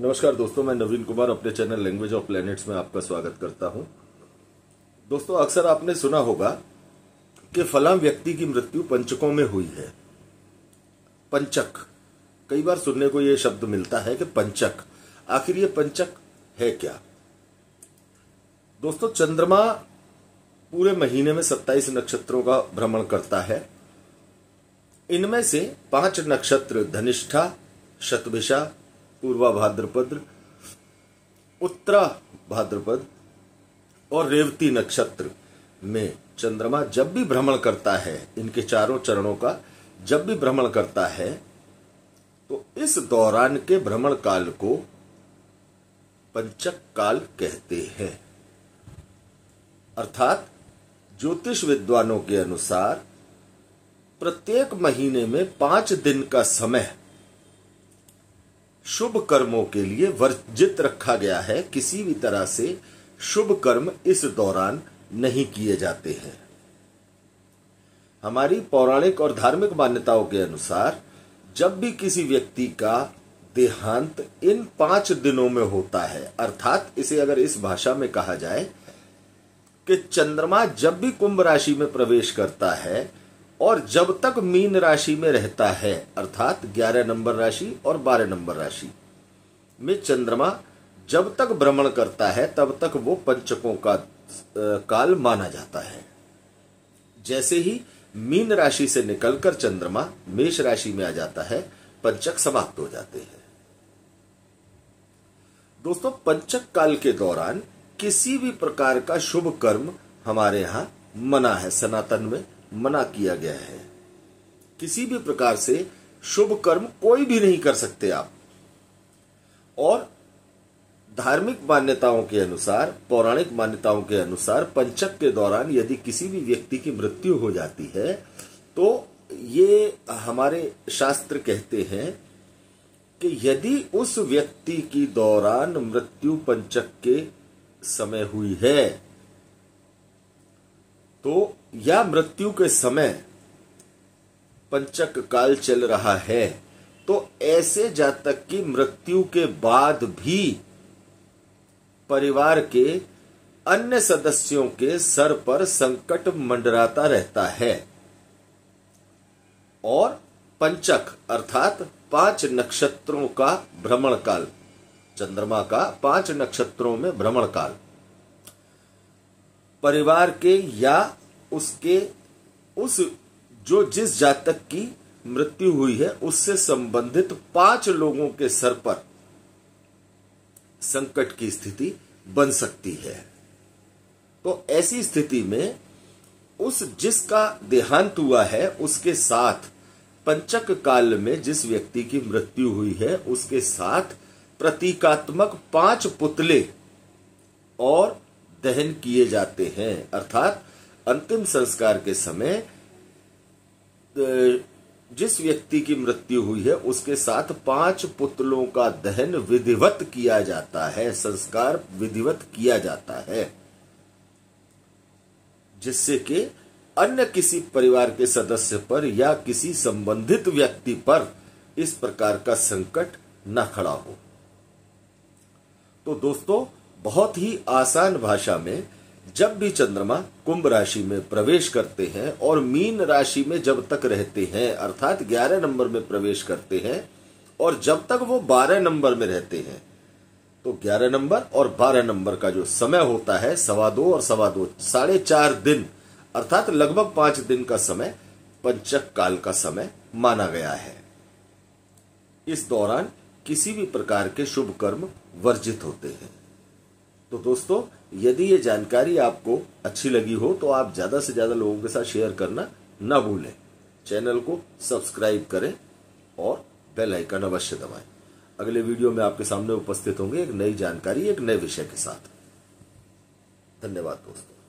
नमस्कार दोस्तों, मैं नवीन कुमार अपने चैनल लैंग्वेज ऑफ़ प्लैनेट्स में आपका स्वागत करता हूँ। दोस्तों, अक्सर आपने सुना होगा कि फला व्यक्ति की मृत्यु पंचकों में हुई है। पंचक। कई बार सुनने को यह शब्द मिलता है कि पंचक। आखिर ये पंचक है क्या? दोस्तों, चंद्रमा पूरे महीने में 27 नक्षत्रों का भ्रमण करता है। इनमें से पाँच नक्षत्र धनिष्ठा, शतभिषा पूर्वा भाद्रपद, उत्तरा भाद्रपद और रेवती नक्षत्र में चंद्रमा जब भी भ्रमण करता है, इनके चारों चरणों का जब भी भ्रमण करता है तो इस दौरान के भ्रमण काल को पंचक काल कहते हैं। अर्थात ज्योतिष विद्वानों के अनुसार प्रत्येक महीने में पाँच दिन का समय शुभ कर्मों के लिए वर्जित रखा गया है, किसी भी तरह से शुभ कर्म इस दौरान नहीं किए जाते हैं। हमारी पौराणिक और धार्मिक मान्यताओं के अनुसार, जब भी किसी व्यक्ति का देहांत इन पाँच दिनों में होता है, अर्थात इसे अगर इस भाषा में कहा जाए कि चंद्रमा जब भी कुंभ राशि में प्रवेश करता है और जब तक मीन राशि में रहता है, अर्थात 11 नंबर राशि और 12 नंबर राशि में चंद्रमा जब तक भ्रमण करता है, तब तक वो पंचकों का काल माना जाता है। जैसे ही मीन राशि से निकलकर चंद्रमा मेष राशि में आ जाता है, पंचक समाप्त हो जाते हैं। दोस्तों, पंचक काल के दौरान किसी भी प्रकार का शुभ कर्म हमारे यहाँ मना है, सनातन में। मना किया गया है। किसी भी प्रकार से शुभ कर्म कोई भी नहीं कर सकते आप। और धार्मिक मान्यताओं के अनुसार, पौराणिक मान्यताओं के अनुसार, पंचक के दौरान यदि किसी भी व्यक्ति की मृत्यु हो जाती है तो ये हमारे शास्त्र कहते हैं कि यदि उस व्यक्ति की दौरान मृत्यु पंचक के समय हुई है तो या मृत्यु के समय पंचक काल चल रहा है तो ऐसे जातक की मृत्यु के बाद भी परिवार के अन्य सदस्यों के सर पर संकट मंडराता रहता है। और पंचक अर्थात पाँच नक्षत्रों का भ्रमण काल चंद्रमा का पाँच नक्षत्रों में भ्रमण काल परिवार के या उसके, उस जो जिस जातक की मृत्यु हुई है, उससे संबंधित पाँच लोगों के सर पर संकट की स्थिति बन सकती है। तो ऐसी स्थिति में उस जिसका देहांत हुआ है, उसके साथ पंचक काल में जिस व्यक्ति की मृत्यु हुई है, उसके साथ प्रतीकात्मक पाँच पुतले और दहन किए जाते हैं। अर्थात, अंतिम संस्कार के समय जिस व्यक्ति की मृत्यु हुई है, उसके साथ पाँच पुतलों का दहन विधिवत किया जाता है, संस्कार विधिवत किया जाता है। जिससे कि अन्य किसी परिवार के सदस्य पर या किसी संबंधित व्यक्ति पर इस प्रकार का संकट न खड़ा हो। तो दोस्तों बहुत ही आसान भाषा में जब भी चंद्रमा कुंभ राशि में प्रवेश करते हैं और मीन राशि में जब तक रहते हैं, अर्थात 11 नंबर में प्रवेश करते हैं और जब तक वो 12 नंबर में रहते हैं तो 11 नंबर और 12 नंबर का जो समय होता है, सवा दो और सवा दो, साढ़े चार दिन, अर्थात लगभग पाँच दिन का समय, पंचक काल का समय माना गया है। इस दौरान किसी भी प्रकार के शुभ कर्म वर्जित होते हैं। तो दोस्तों, यदि ये जानकारी आपको अच्छी लगी हो तो आप ज़्यादा से ज़्यादा लोगों के साथ शेयर करना ना भूलें। चैनल को सब्सक्राइब करें और बेल आइकन अवश्य दबाएँ। अगले वीडियो में आपके सामने उपस्थित होंगे एक नई जानकारी, एक नए विषय के साथ। धन्यवाद दोस्तों।